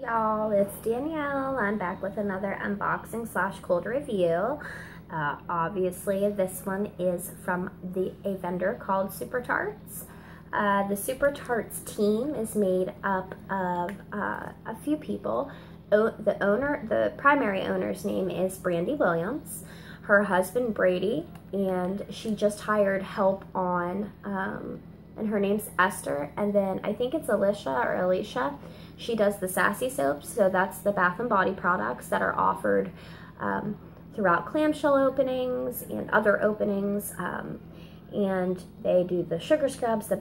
y'all it's Danielle. I'm back with another unboxing slash cold review. Uh, obviously this one is from the a vendor called Super Tarts. Uh, the Super Tarts team is made up of uh, a few people. O the owner the primary owner's name is Brandy Williams her husband Brady and she just hired help on um, and her name's Esther and then I think it's Alicia or Alicia she does the Sassy soaps, so that's the Bath & Body products that are offered um, throughout clamshell openings and other openings. Um, and they do the sugar scrubs, the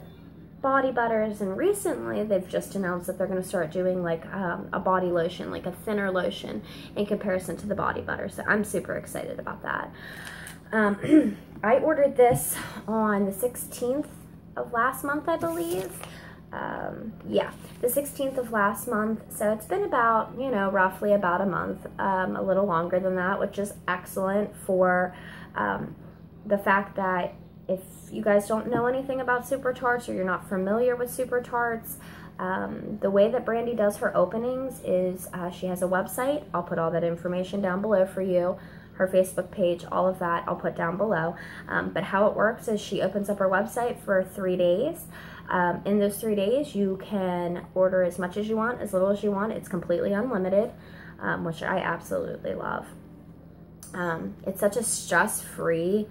body butters, and recently they've just announced that they're going to start doing like um, a body lotion, like a thinner lotion in comparison to the body butter. So I'm super excited about that. Um, I ordered this on the 16th of last month, I believe um, yeah, the 16th of last month. So it's been about, you know, roughly about a month, um, a little longer than that, which is excellent for um, the fact that if you guys don't know anything about Super Tarts or you're not familiar with Super Tarts, um, the way that Brandy does her openings is uh, she has a website. I'll put all that information down below for you her Facebook page, all of that I'll put down below. Um, but how it works is she opens up her website for three days. Um, in those three days, you can order as much as you want, as little as you want. It's completely unlimited, um, which I absolutely love. Um, it's such a stress-free,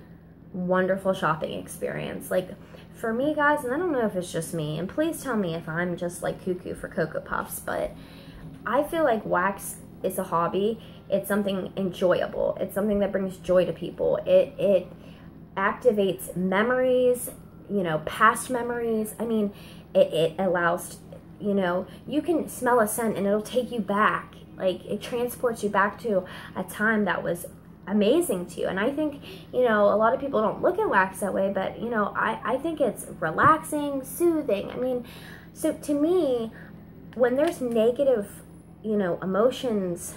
wonderful shopping experience. Like, for me, guys, and I don't know if it's just me, and please tell me if I'm just like cuckoo for Cocoa Puffs, but I feel like wax is a hobby. It's something enjoyable. It's something that brings joy to people. It, it activates memories you know, past memories. I mean, it, it allows, you know, you can smell a scent and it'll take you back. Like it transports you back to a time that was amazing to you. And I think, you know, a lot of people don't look at wax that way, but, you know, I, I think it's relaxing, soothing. I mean, so to me, when there's negative, you know, emotions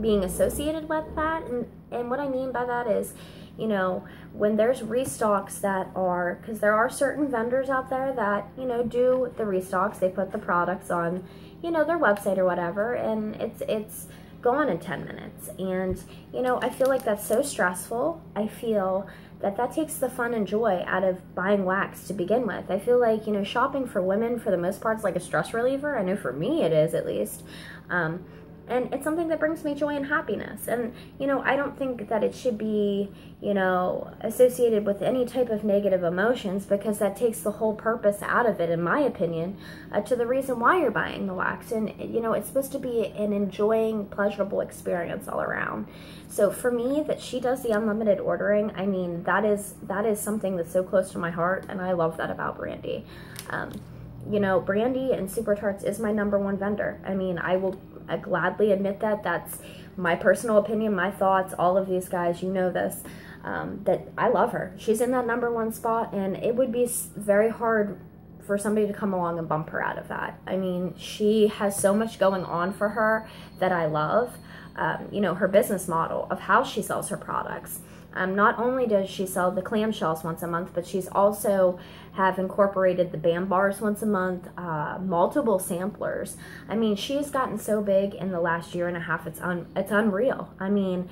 being associated with that, and, and what I mean by that is, you know, when there's restocks that are, because there are certain vendors out there that, you know, do the restocks, they put the products on, you know, their website or whatever, and it's, it's gone in 10 minutes. And, you know, I feel like that's so stressful. I feel that that takes the fun and joy out of buying wax to begin with. I feel like, you know, shopping for women for the most part is like a stress reliever. I know for me it is at least. Um, and it's something that brings me joy and happiness. And you know i don't think that it should be you know associated with any type of negative emotions because that takes the whole purpose out of it in my opinion uh, to the reason why you're buying the wax. And you know it's supposed to be an enjoying pleasurable experience all around. So for me that she does the unlimited ordering i mean that is that is something that's so close to my heart and i love that about brandy. Um, you know, Brandy and Super Tarts is my number one vendor. I mean, I will I gladly admit that. That's my personal opinion, my thoughts, all of these guys, you know this, um, that I love her. She's in that number one spot, and it would be very hard for somebody to come along and bump her out of that. I mean, she has so much going on for her that I love. Um, you know, her business model of how she sells her products. Um, not only does she sell the clamshells once a month, but she's also have incorporated the bam bars once a month, uh, multiple samplers. I mean, she's gotten so big in the last year and a half. It's un it's unreal. I mean,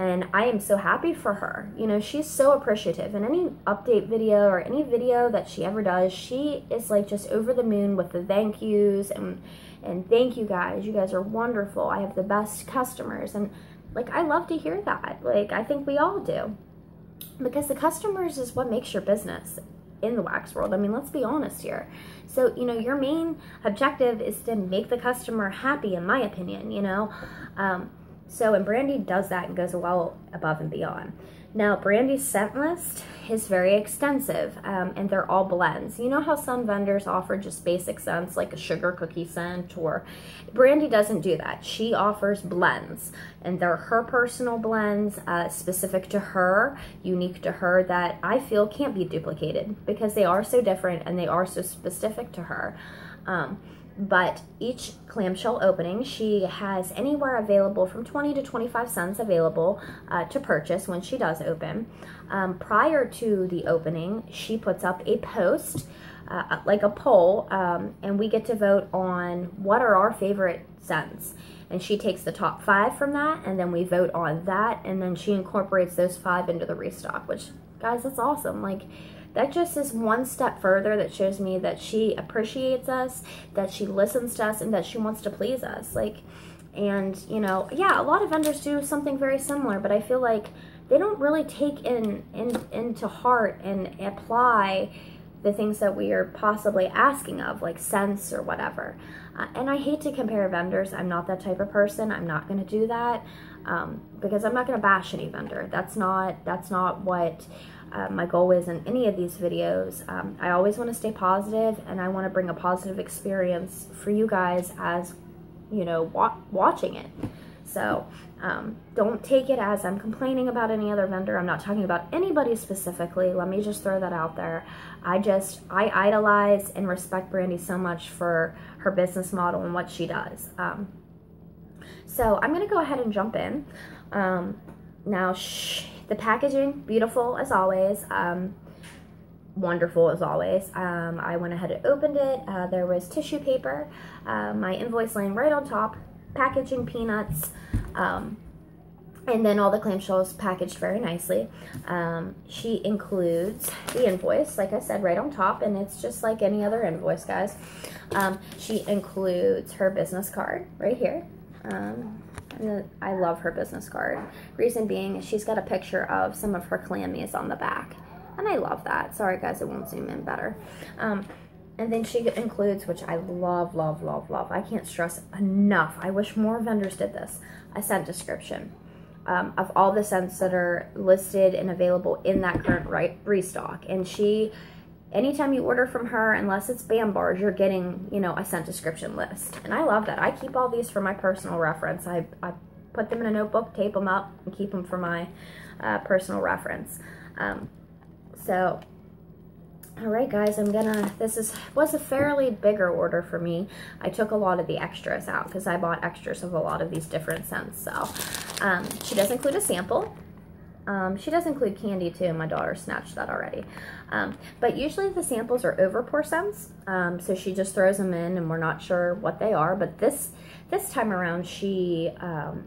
and I am so happy for her. You know, she's so appreciative. In any update video or any video that she ever does, she is like just over the moon with the thank yous and and thank you guys. You guys are wonderful. I have the best customers and like, I love to hear that. Like, I think we all do. Because the customers is what makes your business in the wax world. I mean, let's be honest here. So, you know, your main objective is to make the customer happy, in my opinion, you know? Um, so, and Brandy does that and goes a well above and beyond. Now, Brandy's scent list is very extensive, um, and they're all blends. You know how some vendors offer just basic scents, like a sugar cookie scent, or Brandy doesn't do that. She offers blends, and they're her personal blends, uh, specific to her, unique to her, that I feel can't be duplicated, because they are so different, and they are so specific to her. Um, but each clamshell opening, she has anywhere available from 20 to 25 scents available uh, to purchase when she does open. Um, prior to the opening, she puts up a post, uh, like a poll, um, and we get to vote on what are our favorite scents. And she takes the top five from that, and then we vote on that, and then she incorporates those five into the restock, which, guys, that's awesome. Like, that just is one step further that shows me that she appreciates us, that she listens to us, and that she wants to please us. Like, and you know, yeah, a lot of vendors do something very similar, but I feel like they don't really take in, in into heart and apply the things that we are possibly asking of, like scents or whatever. Uh, and I hate to compare vendors. I'm not that type of person. I'm not going to do that um, because I'm not going to bash any vendor. That's not that's not what uh, my goal is in any of these videos. Um, I always want to stay positive and I want to bring a positive experience for you guys as, you know, wa watching it. So um, don't take it as I'm complaining about any other vendor. I'm not talking about anybody specifically. Let me just throw that out there. I just, I idolize and respect Brandy so much for her business model and what she does. Um, so I'm going to go ahead and jump in. Um, now, shh, the packaging, beautiful as always. Um, wonderful as always. Um, I went ahead and opened it. Uh, there was tissue paper, uh, my invoice laying right on top, packaging peanuts, um, and then all the clamshells packaged very nicely. Um, she includes the invoice, like I said, right on top, and it's just like any other invoice, guys. Um, she includes her business card right here. I love her business card. Reason being, she's got a picture of some of her clammies on the back. And I love that. Sorry guys, it won't zoom in better. Um, and then she includes, which I love, love, love, love. I can't stress enough. I wish more vendors did this. A scent description um, of all the scents that are listed and available in that current right restock. And she anytime you order from her, unless it's BAM bars, you're getting, you know, a scent description list. And I love that. I keep all these for my personal reference. I, I put them in a notebook, tape them up, and keep them for my uh, personal reference. Um, so, all right, guys, I'm gonna, this is was a fairly bigger order for me. I took a lot of the extras out because I bought extras of a lot of these different scents. So, um, she does include a sample. Um, she does include candy too. My daughter snatched that already. Um, but usually the samples are over pour scents. Um, so she just throws them in and we're not sure what they are. But this, this time around she um,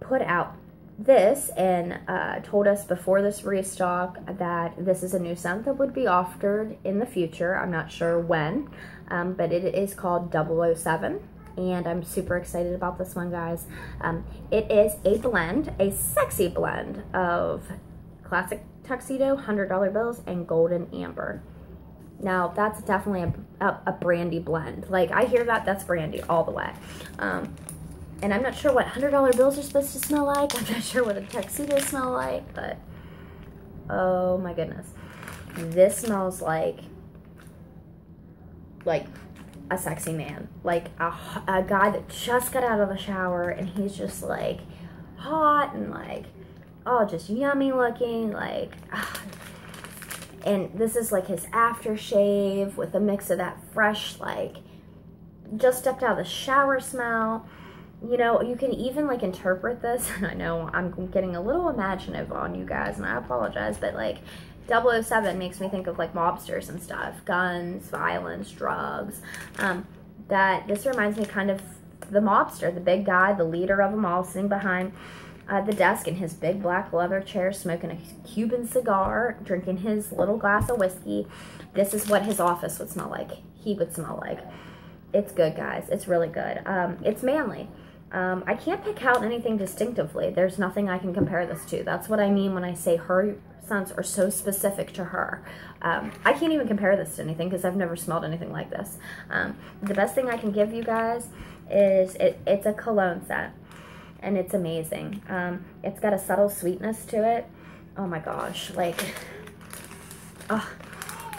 put out this and uh, told us before this restock that this is a new scent that would be offered in the future. I'm not sure when, um, but it is called 007 and I'm super excited about this one, guys. Um, it is a blend, a sexy blend of classic tuxedo, $100 bills, and golden amber. Now, that's definitely a, a, a, brandy blend. Like, I hear that, that's brandy all the way. Um, and I'm not sure what $100 bills are supposed to smell like. I'm not sure what a tuxedo smell like, but oh my goodness. This smells like, like a sexy man, like a, a guy that just got out of the shower and he's just like hot and like, oh, just yummy looking, like, ah. and this is like his aftershave with a mix of that fresh, like, just stepped out of the shower smell. You know, you can even like interpret this, and I know I'm getting a little imaginative on you guys, and I apologize, but like, 007 makes me think of like mobsters and stuff, guns, violence, drugs. Um, that this reminds me kind of the mobster, the big guy, the leader of them all, sitting behind uh, the desk in his big black leather chair, smoking a Cuban cigar, drinking his little glass of whiskey. This is what his office would smell like. He would smell like. It's good, guys. It's really good. Um, it's manly. Um, I can't pick out anything distinctively. There's nothing I can compare this to. That's what I mean when I say her scents are so specific to her. Um, I can't even compare this to anything because I've never smelled anything like this. Um, the best thing I can give you guys is it, it's a cologne scent and it's amazing. Um, it's got a subtle sweetness to it. Oh my gosh, like, oh,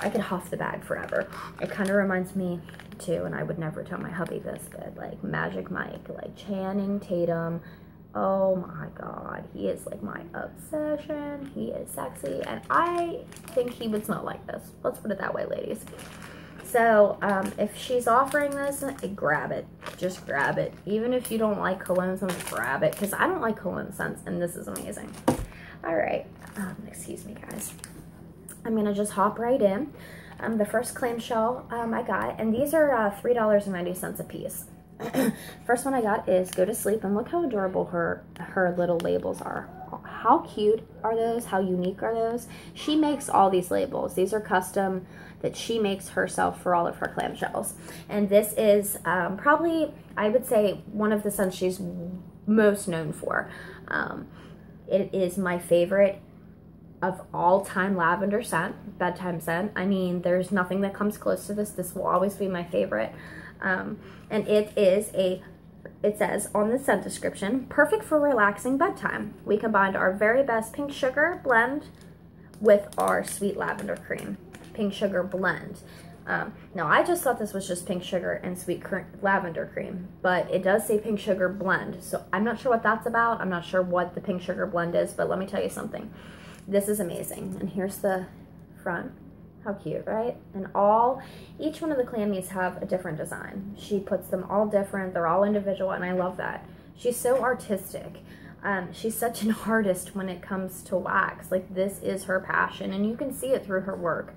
I could huff the bag forever. It kind of reminds me too, and I would never tell my hubby this, but like Magic Mike, like Channing Tatum, Oh my god, he is like my obsession. He is sexy, and I think he would smell like this. Let's put it that way, ladies. So um, if she's offering this, grab it. Just grab it. Even if you don't like cologne scents, grab it. Because I don't like cologne scents, and this is amazing. All right. Um, excuse me, guys. I'm to just hop right in. Um, the first clamshell um, I got, and these are uh, $3.90 a piece. first one I got is Go to Sleep, and look how adorable her, her little labels are. How cute are those? How unique are those? She makes all these labels. These are custom that she makes herself for all of her clamshells. And this is um, probably, I would say, one of the scents she's most known for. Um, it is my favorite of all time lavender scent, bedtime scent. I mean, there's nothing that comes close to this. This will always be my favorite. Um, and it is a, it says on the scent description, perfect for relaxing bedtime. We combined our very best pink sugar blend with our sweet lavender cream pink sugar blend. Um, now, I just thought this was just pink sugar and sweet lavender cream, but it does say pink sugar blend. So I'm not sure what that's about. I'm not sure what the pink sugar blend is, but let me tell you something. This is amazing. And here's the front. How cute, right? And all, each one of the clammies have a different design. She puts them all different. They're all individual, and I love that. She's so artistic. Um, she's such an artist when it comes to wax. Like, this is her passion, and you can see it through her work.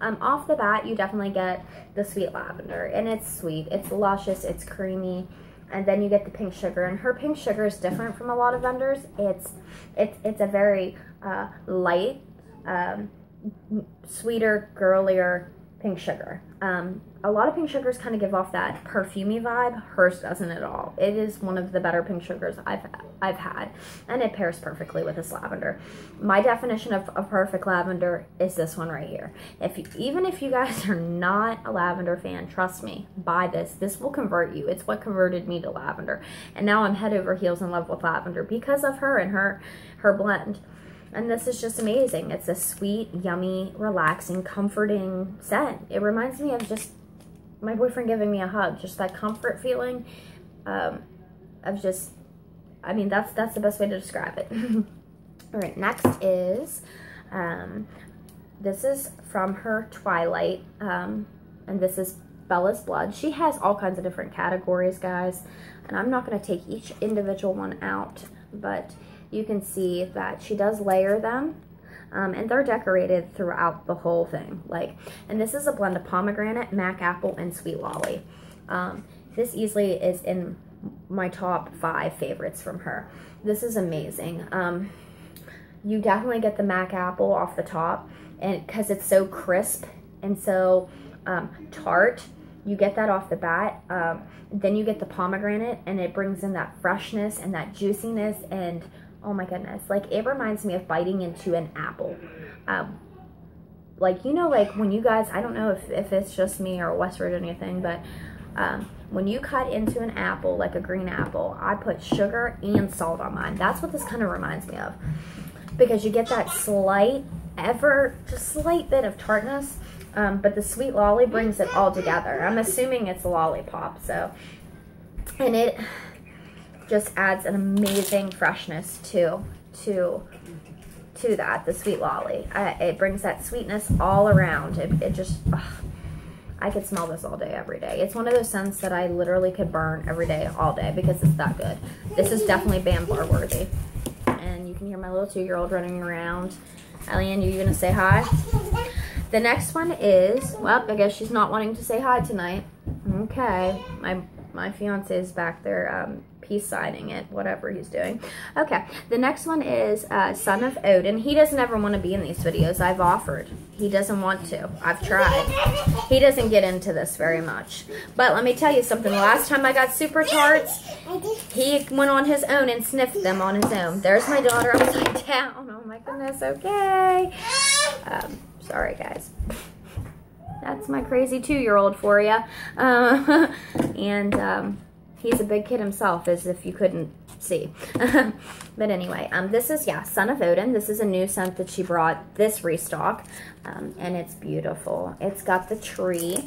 Um, off the bat, you definitely get the sweet lavender, and it's sweet. It's luscious. It's creamy. And then you get the pink sugar, and her pink sugar is different from a lot of vendors. It's it's it's a very uh, light, um, sweeter, girlier pink sugar. Um, a lot of pink sugars kind of give off that perfumey vibe. Hers doesn't at all. It is one of the better pink sugars I've I've had, and it pairs perfectly with this lavender. My definition of a perfect lavender is this one right here. If you, even if you guys are not a lavender fan, trust me, buy this. This will convert you. It's what converted me to lavender, and now I'm head over heels in love with lavender because of her and her her blend. And this is just amazing. It's a sweet, yummy, relaxing, comforting scent. It reminds me of just my boyfriend giving me a hug. Just that comfort feeling um, of just, I mean, that's, that's the best way to describe it. All right, next is, um, this is from her Twilight, um, and this is Bella's Blood. She has all kinds of different categories, guys, and I'm not going to take each individual one out, but you can see that she does layer them um, and they're decorated throughout the whole thing. Like, and this is a blend of pomegranate, mac apple, and sweet lolly. Um, this easily is in my top five favorites from her. This is amazing. Um, you definitely get the mac apple off the top, and because it's so crisp and so um, tart, you get that off the bat. Um, then you get the pomegranate, and it brings in that freshness and that juiciness and oh my goodness. Like it reminds me of biting into an apple. Um, like you know like when you guys i don't know if, if it's just me or west virginia thing but um, when you cut into an apple like a green apple i put sugar and salt on mine. That's what this kind of reminds me of. Because you get that slight ever just slight bit of tartness um, but the sweet lolly brings it all together. I'm assuming it's a lollipop so. And it just adds an amazing freshness to to to that the sweet lolly. Uh, it brings that sweetness all around. It, it just ugh, I could smell this all day every day. It's one of those scents that I literally could burn every day all day because it's that good. This is definitely bam bar worthy. And you can hear my little two-year-old running around. Elian you gonna say hi? The next one is well I guess she's not wanting to say hi tonight. Okay my my fiance is back there um, peace signing it, whatever he's doing. Okay, the next one is uh, Son of Odin. He doesn't ever want to be in these videos. I've offered. He doesn't want to. I've tried. He doesn't get into this very much. But let me tell you something. Last time I got Super Tarts, he went on his own and sniffed them on his own. There's my daughter upside down. Oh my goodness, okay. Um, sorry, guys that's my crazy two-year-old for you. Uh, and um, he's a big kid himself, as if you couldn't see. but anyway, um, this is, yeah, Son of Odin. This is a new scent that she brought this restock, um, and it's beautiful. It's got the tree,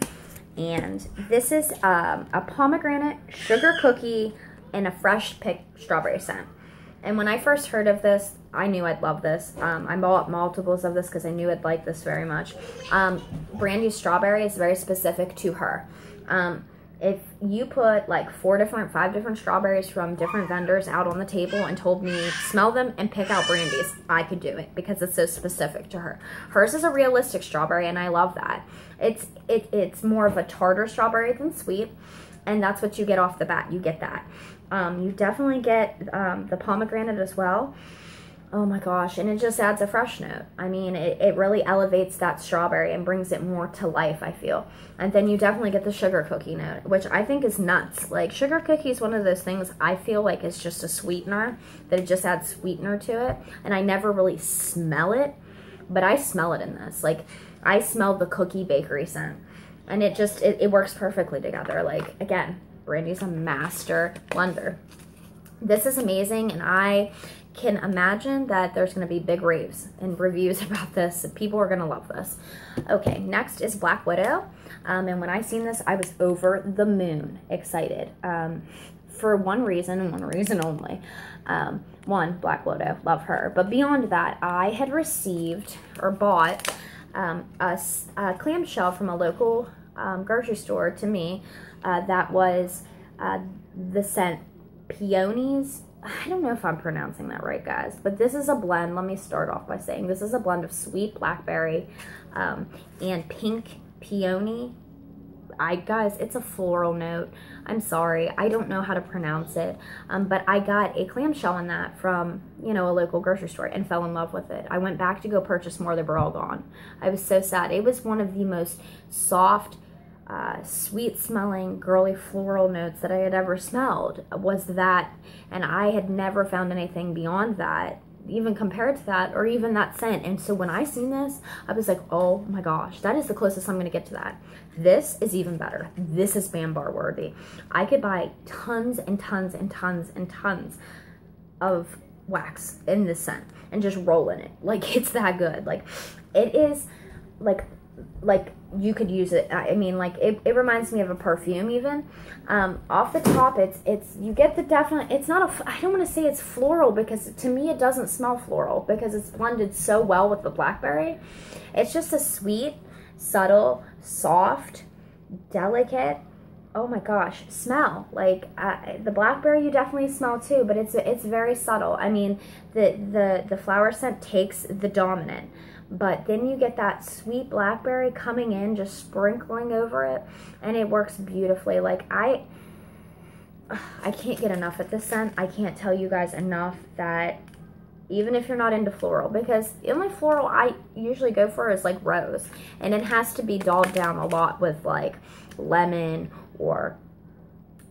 and this is um, a pomegranate, sugar cookie, and a fresh picked strawberry scent. And when I first heard of this, I knew I'd love this. Um, I bought multiples of this because I knew I'd like this very much. Um, Brandy's strawberry is very specific to her. Um, if you put like four different, five different strawberries from different vendors out on the table and told me smell them and pick out Brandy's, I could do it because it's so specific to her. Hers is a realistic strawberry and I love that. It's it, it's more of a tartar strawberry than sweet and that's what you get off the bat. You get that. Um, you definitely get um, the pomegranate as well. Oh my gosh, and it just adds a fresh note. I mean, it, it really elevates that strawberry and brings it more to life, I feel. And then you definitely get the sugar cookie note, which I think is nuts. Like, sugar cookie is one of those things I feel like is just a sweetener, that it just adds sweetener to it. And I never really smell it, but I smell it in this. Like, I smell the cookie bakery scent. And it just, it, it works perfectly together. Like, again, Brandy's a master blender. This is amazing, and I can imagine that there's going to be big raves and reviews about this. People are going to love this. Okay, next is Black Widow. Um, and when I seen this, I was over the moon excited. Um, for one reason and one reason only. Um, one, Black Widow, love her. But beyond that, I had received or bought um, a, a, clamshell from a local um, grocery store to me uh, that was uh, the scent Peonies I don't know if I'm pronouncing that right, guys, but this is a blend. Let me start off by saying this is a blend of sweet blackberry um, and pink peony. I guys, it's a floral note. I'm sorry, I don't know how to pronounce it, um, but I got a clamshell in that from you know a local grocery store and fell in love with it. I went back to go purchase more. They were all gone. I was so sad. It was one of the most soft uh, sweet smelling girly floral notes that I had ever smelled was that and I had never found anything beyond that even compared to that or even that scent. And so when I seen this I was like oh my gosh that is the closest I'm gonna get to that. This is even better. This is bam bar worthy. I could buy tons and tons and tons and tons of wax in this scent and just roll in it. Like it's that good. Like it is like like you could use it. I mean like it, it reminds me of a perfume even. Um, off the top it's it's you get the definite it's not a i don't want to say it's floral because to me it doesn't smell floral because it's blended so well with the blackberry. It's just a sweet subtle soft delicate oh my gosh smell. Like uh, the blackberry you definitely smell too but it's it's very subtle. I mean the the the flower scent takes the dominant but then you get that sweet blackberry coming in, just sprinkling over it, and it works beautifully. Like I, I can't get enough of this scent. I can't tell you guys enough that even if you're not into floral, because the only floral I usually go for is like rose, and it has to be dolled down a lot with like lemon or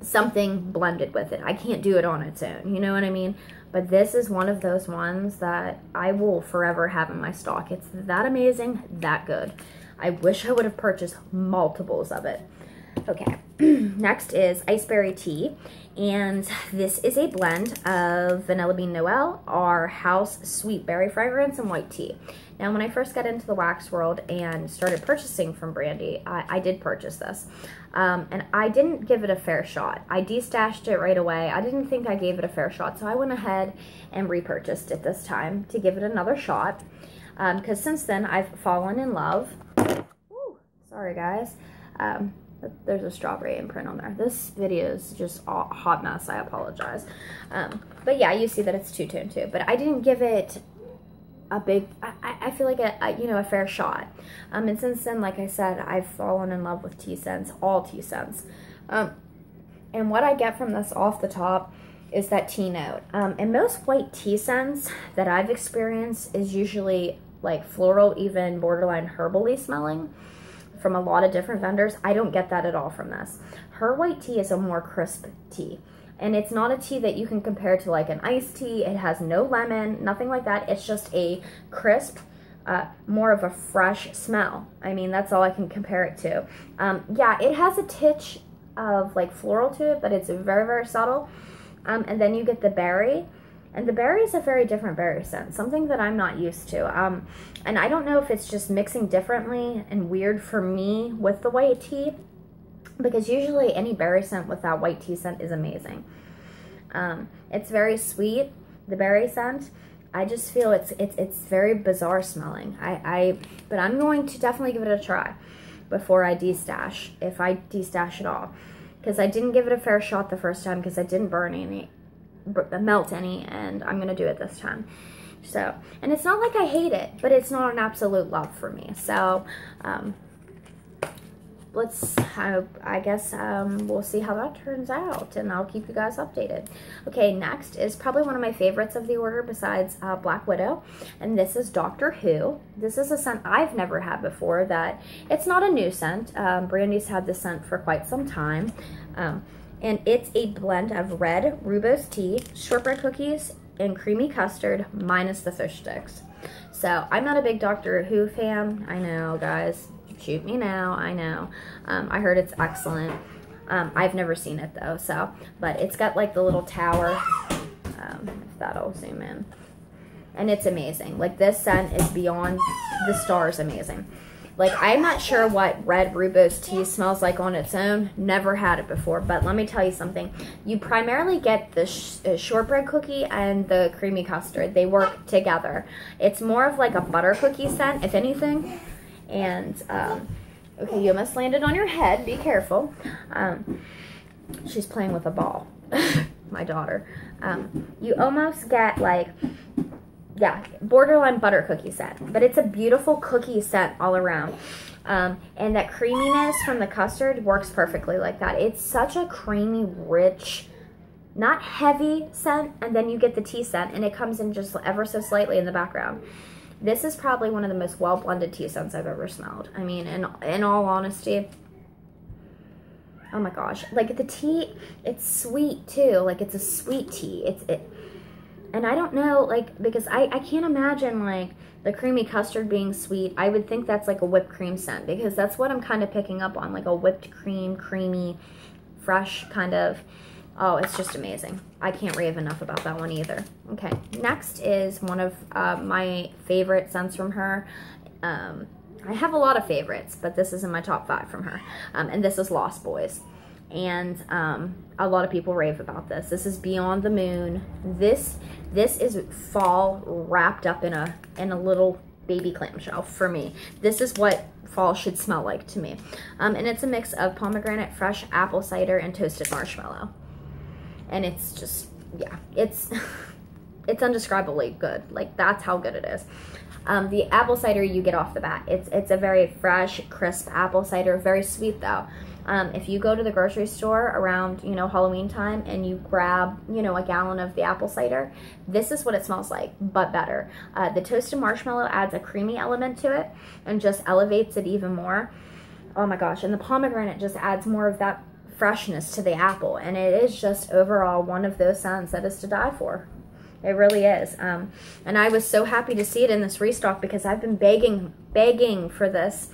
something blended with it. I can't do it on its own, you know what I mean? But this is one of those ones that I will forever have in my stock. It's that amazing, that good. I wish I would have purchased multiples of it. Okay, next is Iceberry Tea. And this is a blend of Vanilla Bean Noel, our house sweet berry fragrance, and white tea. Now, when I first got into the wax world and started purchasing from Brandy, I, I did purchase this. Um, and I didn't give it a fair shot. I destashed it right away. I didn't think I gave it a fair shot, so I went ahead and repurchased it this time to give it another shot. Because um, since then, I've fallen in love. Ooh, sorry, guys. Um, there's a strawberry imprint on there. This video is just a hot mess. I apologize. Um, but yeah, you see that it's two-tone too. But I didn't give it a big, I, I feel like a, a, you know, a fair shot. Um, and since then, like I said, I've fallen in love with tea scents, all tea scents. Um, and what I get from this off the top is that tea note. Um, and most white tea scents that I've experienced is usually like floral, even borderline herbally smelling from a lot of different vendors. I don't get that at all from this. Her white tea is a more crisp tea and it's not a tea that you can compare to like an iced tea. It has no lemon, nothing like that. It's just a crisp, uh, more of a fresh smell. I mean, that's all I can compare it to. Um, yeah, it has a titch of like floral to it, but it's very, very subtle. Um, and then you get the berry. And the berry is a very different berry scent, something that I'm not used to. Um, and I don't know if it's just mixing differently and weird for me with the white tea, because usually any berry scent with that white tea scent is amazing. Um, it's very sweet, the berry scent, I just feel it's it's it's very bizarre smelling. I, I but I'm going to definitely give it a try before I destash, if I destash at all. Because I didn't give it a fair shot the first time because I didn't burn any, melt any, and I'm going to do it this time. So, and it's not like I hate it, but it's not an absolute love for me. So, um, let's, I, I guess um, we'll see how that turns out, and I'll keep you guys updated. Okay, next is probably one of my favorites of the order besides uh, Black Widow, and this is Doctor Who. This is a scent I've never had before that, it's not a new scent. Um, Brandy's had this scent for quite some time. Um, and it's a blend of red rooibos tea, shortbread cookies, and creamy custard minus the fish sticks. So I'm not a big Doctor Who fan. I know, guys. Shoot me now. I know. Um, I heard it's excellent. Um, I've never seen it though, so, but it's got like the little tower, um, if that'll zoom in. And it's amazing. Like this scent is beyond the stars amazing. Like, I'm not sure what red rooibos tea smells like on its own. Never had it before, but let me tell you something. You primarily get the sh uh, shortbread cookie and the creamy custard. They work together. It's more of like a butter cookie scent, if anything. And, um, okay, you almost landed on your head. Be careful. Um, she's playing with a ball, my daughter. Um, you almost get like yeah, borderline butter cookie scent. But it's a beautiful cookie scent all around. Um, and that creaminess from the custard works perfectly like that. It's such a creamy, rich, not heavy scent. And then you get the tea scent and it comes in just ever so slightly in the background. This is probably one of the most well-blended tea scents I've ever smelled. I mean, in, in all honesty, oh my gosh. Like the tea, it's sweet too. Like it's a sweet tea. It's, it, and I don't know, like, because I, I can't imagine, like, the creamy custard being sweet. I would think that's like a whipped cream scent because that's what I'm kind of picking up on, like a whipped cream, creamy, fresh kind of. Oh, it's just amazing. I can't rave enough about that one either. Okay, next is one of uh, my favorite scents from her. Um, I have a lot of favorites, but this is in my top five from her. Um, and this is Lost Boys and um, a lot of people rave about this. This is Beyond the Moon. This this is fall wrapped up in a in a little baby clamshell for me. This is what fall should smell like to me. Um, and it's a mix of pomegranate, fresh apple cider, and toasted marshmallow. And it's just, yeah, it's it's undescribably good. Like that's how good it is. Um, the apple cider you get off the bat. It's it's a very fresh, crisp apple cider, very sweet though. Um, if you go to the grocery store around, you know, Halloween time and you grab, you know, a gallon of the apple cider, this is what it smells like, but better. Uh, the toasted marshmallow adds a creamy element to it and just elevates it even more. Oh my gosh, and the pomegranate just adds more of that freshness to the apple. And it is just overall one of those scents that is to die for. It really is. Um, and I was so happy to see it in this restock because I've been begging, begging for this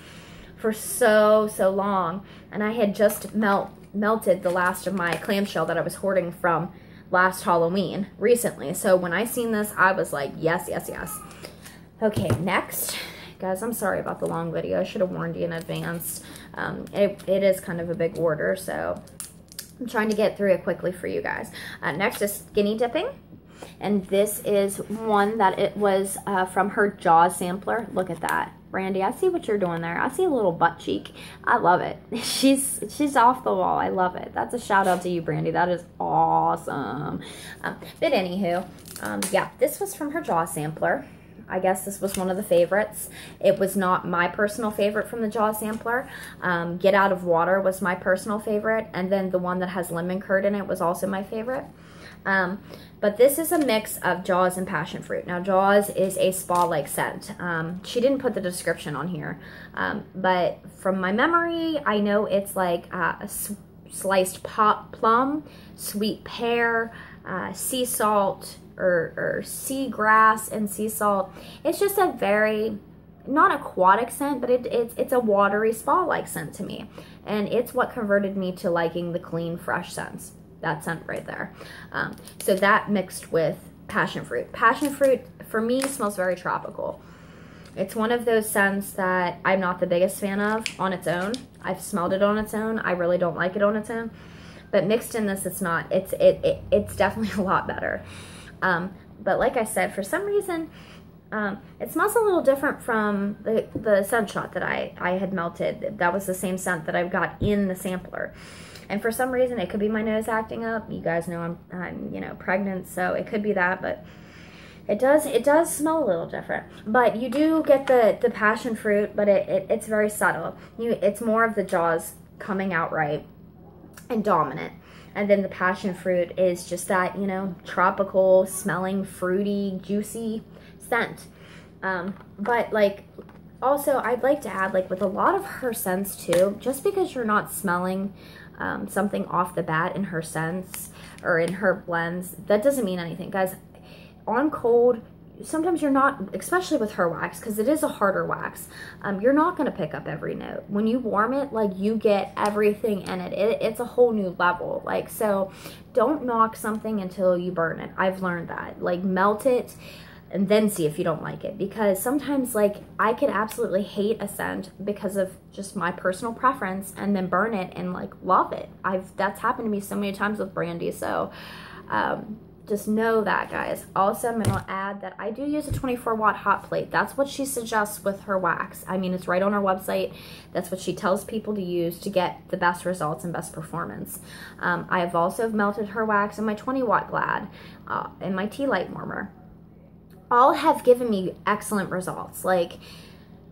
for so, so long. And I had just melt melted the last of my clamshell that I was hoarding from last Halloween recently. So when I seen this, I was like, yes, yes, yes. Okay, next. Guys, I'm sorry about the long video. I should have warned you in advance. Um, it, it is kind of a big order, so I'm trying to get through it quickly for you guys. Uh, next is Skinny Dipping. And this is one that it was uh, from her Jaws sampler. Look at that. Brandy, I see what you're doing there. I see a little butt cheek. I love it. She's she's off the wall. I love it. That's a shout out to you, Brandy. That is awesome. Um, but anywho, um, yeah, this was from her Jaws sampler. I guess this was one of the favorites. It was not my personal favorite from the Jaws sampler. Um, Get Out of Water was my personal favorite, and then the one that has lemon curd in it was also my favorite. Um, but this is a mix of Jaws and Passion Fruit. Now, Jaws is a spa-like scent. Um, she didn't put the description on here, um, but from my memory, I know it's like uh, a sliced pop plum, sweet pear, uh, sea salt, or, or sea grass and sea salt. It's just a very not aquatic scent, but it, it's, it's a watery spa-like scent to me. And it's what converted me to liking the clean, fresh scents that scent right there. Um, so that mixed with passion fruit. Passion fruit, for me, smells very tropical. It's one of those scents that I'm not the biggest fan of on its own. I've smelled it on its own. I really don't like it on its own. But mixed in this, it's not. It's it, it it's definitely a lot better. Um, But like I said, for some reason, um, it smells a little different from the, the scent shot that I, I had melted. That was the same scent that I've got in the sampler. And for some reason, it could be my nose acting up. You guys know I'm, I'm you know, pregnant, so it could be that, but it does it does smell a little different. But you do get the, the passion fruit, but it, it it's very subtle. You It's more of the jaws coming out right and dominant. And then the passion fruit is just that, you know, tropical, smelling, fruity, juicy scent. Um, but like, also I'd like to add, like with a lot of her scents too, just because you're not smelling um, something off the bat in her scents or in her blends, that doesn't mean anything. Guys, on cold, sometimes you're not, especially with her wax, because it is a harder wax, um, you're not going to pick up every note. When you warm it, like you get everything in it. it. It's a whole new level. Like, so don't knock something until you burn it. I've learned that. Like melt it and then see if you don't like it because sometimes like I could absolutely hate a scent because of just my personal preference and then burn it and like love it. I've that's happened to me so many times with brandy so um, just know that, guys. Also, I'm going to add that I do use a 24 watt hot plate. That's what she suggests with her wax. I mean, it's right on her website. That's what she tells people to use to get the best results and best performance. Um, I have also melted her wax in my 20 watt Glade uh, my tea light warmer. All have given me excellent results. Like,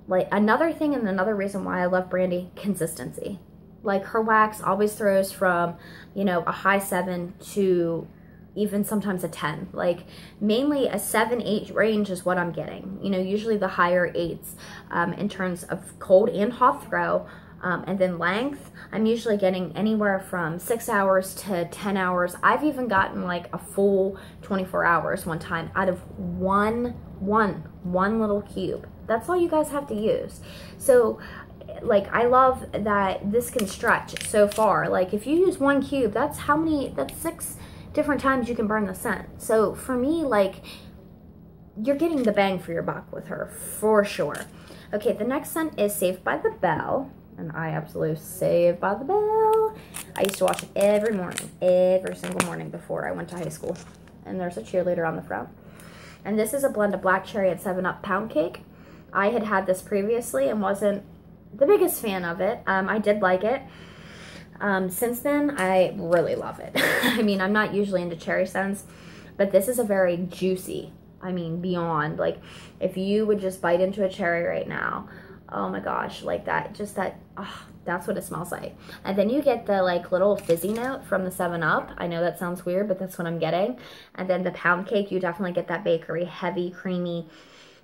like another thing and another reason why I love Brandy, consistency. Like her wax always throws from, you know, a high seven to even sometimes a 10. Like mainly a 7, 8 range is what I'm getting. You know, usually the higher 8s um, in terms of cold and hot throw. Um, and then length, I'm usually getting anywhere from 6 hours to 10 hours. I've even gotten like a full 24 hours one time out of one, one, one little cube. That's all you guys have to use. So like I love that this can stretch so far. Like if you use one cube, that's how many, that's six, different times you can burn the scent. So for me, like, you're getting the bang for your buck with her, for sure. Okay, the next scent is Saved by the Bell. And I absolutely Saved by the Bell. I used to watch it every morning, every single morning before I went to high school. And there's a cheerleader on the front. And this is a blend of black cherry and 7-Up pound cake. I had had this previously and wasn't the biggest fan of it. Um, I did like it. Um, since then, I really love it. I mean, I'm not usually into cherry scents, but this is a very juicy, I mean, beyond. Like, if you would just bite into a cherry right now, oh my gosh, like that, just that, oh, that's what it smells like. And then you get the like little fizzy note from the 7-Up. I know that sounds weird, but that's what I'm getting. And then the pound cake, you definitely get that bakery, heavy, creamy,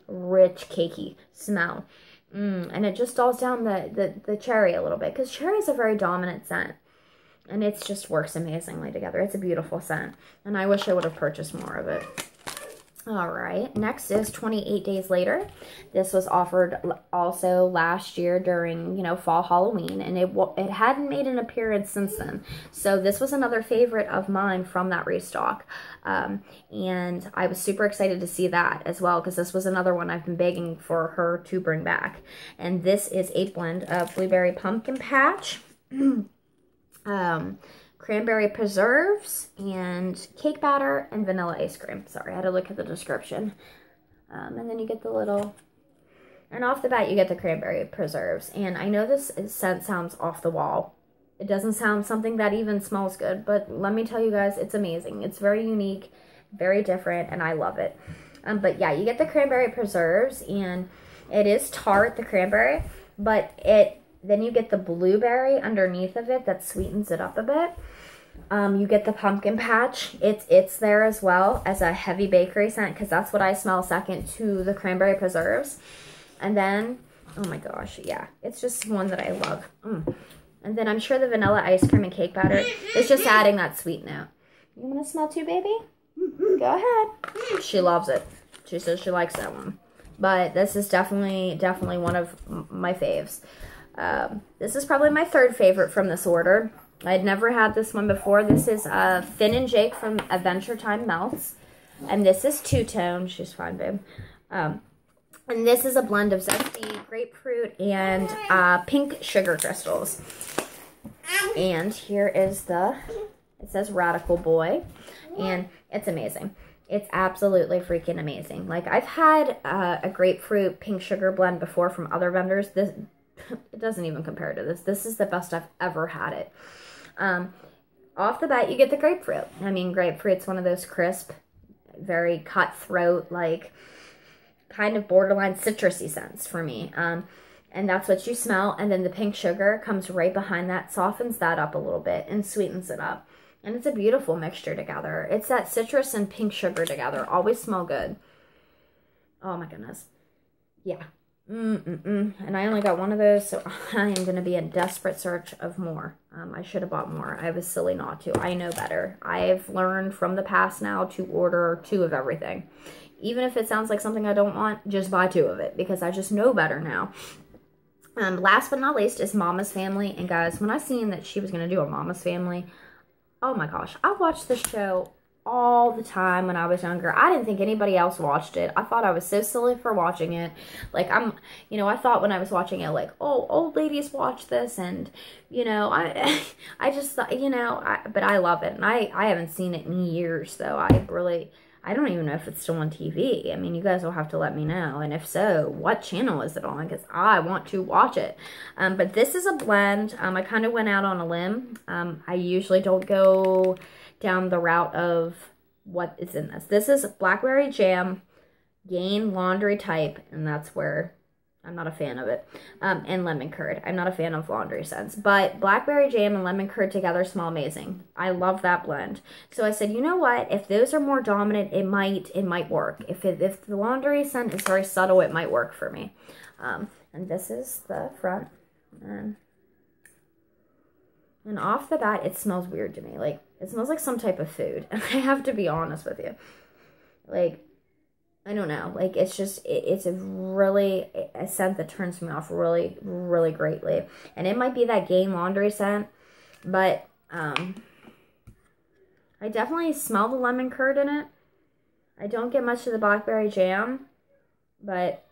rich, cakey smell. Mm, and it just dulls down the, the, the cherry a little bit because cherry is a very dominant scent. And it just works amazingly together. It's a beautiful scent. And I wish I would have purchased more of it. All right, next is 28 Days Later. This was offered also last year during, you know, fall Halloween, and it it hadn't made an appearance since then. So this was another favorite of mine from that restock. Um, and I was super excited to see that as well, because this was another one I've been begging for her to bring back. And this is a blend of Blueberry Pumpkin Patch, um, cranberry preserves and cake batter and vanilla ice cream. Sorry, I had to look at the description. Um, and then you get the little, and off the bat you get the cranberry preserves. And I know this scent sounds off the wall. It doesn't sound something that even smells good, but let me tell you guys, it's amazing. It's very unique, very different, and I love it. Um, but yeah, you get the cranberry preserves, and it is tart, the cranberry, but it then you get the blueberry underneath of it that sweetens it up a bit. Um, you get the pumpkin patch. It's it's there as well as a heavy bakery scent because that's what I smell second to the cranberry preserves. And then, oh my gosh, yeah, it's just one that I love. Mm. And then I'm sure the vanilla ice cream and cake batter is just adding that sweet note. You want to smell too, baby? Go ahead. She loves it. She says she likes that one. But this is definitely, definitely one of my faves. Um, this is probably my third favorite from this order. I'd never had this one before. This is uh, Finn and Jake from Adventure Time Melts. And this is two-tone. She's fine, babe. Um, and this is a blend of zesty grapefruit and uh, pink sugar crystals. And here is the, it says Radical Boy. And it's amazing. It's absolutely freaking amazing. Like I've had uh, a grapefruit pink sugar blend before from other vendors. This it doesn't even compare to this. This is the best I've ever had it. Um, off the bat, you get the grapefruit. I mean, grapefruit's one of those crisp, very cutthroat, like kind of borderline citrusy scents for me. Um, and that's what you smell. And then the pink sugar comes right behind that, softens that up a little bit and sweetens it up. And it's a beautiful mixture together. It's that citrus and pink sugar together. Always smell good. Oh my goodness. Yeah. Mm-mm-mm. And I only got one of those, so I am going to be in desperate search of more. Um, I should have bought more. I was silly not to. I know better. I've learned from the past now to order two of everything. Even if it sounds like something I don't want, just buy two of it because I just know better now. Um, last but not least is Mama's Family. And guys, when I seen that she was going to do a Mama's Family, oh my gosh, I watched this show all the time when I was younger. I didn't think anybody else watched it. I thought I was so silly for watching it. Like I'm, you know, I thought when I was watching it, like, oh, old ladies watch this, and you know, I, I just thought, you know, I, but I love it, and I, I haven't seen it in years, though. I really, I don't even know if it's still on TV. I mean, you guys will have to let me know. And if so, what channel is it on? Because I want to watch it. Um, but this is a blend. Um, I kind of went out on a limb. Um, I usually don't go down the route of what is in this. This is blackberry jam, Gain laundry type, and that's where I'm not a fan of it. Um, and lemon curd. I'm not a fan of laundry scents. But blackberry jam and lemon curd together smell amazing. I love that blend. So I said, you know what? If those are more dominant, it might it might work. If it, if the laundry scent is very subtle, it might work for me. Um, and this is the front. And, and off the bat, it smells weird to me. Like, it smells like some type of food. And I have to be honest with you. Like, I don't know. Like it's just it, it's a really a scent that turns me off really really greatly. And it might be that Gain laundry scent, but um I definitely smell the lemon curd in it. I don't get much of the blackberry jam, but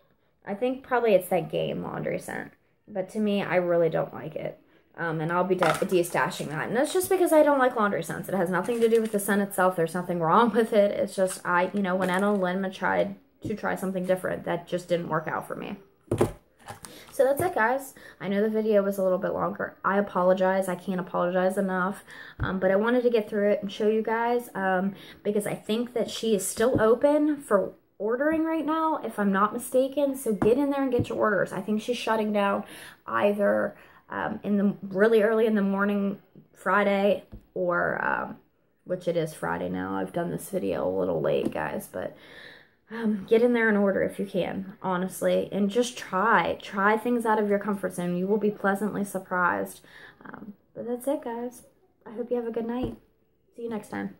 I think probably it's that Gain laundry scent. But to me, I really don't like it. Um, and I'll be de- de-stashing that. And that's just because I don't like laundry scents. It has nothing to do with the scent itself. There's nothing wrong with it. It's just, I, you know, when and Linma tried to try something different, that just didn't work out for me. So that's it, guys. I know the video was a little bit longer. I apologize. I can't apologize enough. Um, but I wanted to get through it and show you guys um, because I think that she is still open for ordering right now, if I'm not mistaken. So get in there and get your orders. I think she's shutting down either um, in the really early in the morning Friday or um, which it is Friday now. I've done this video a little late, guys, but um, get in there and order if you can, honestly, and just try. Try things out of your comfort zone. You will be pleasantly surprised. Um, but that's it, guys. I hope you have a good night. See you next time.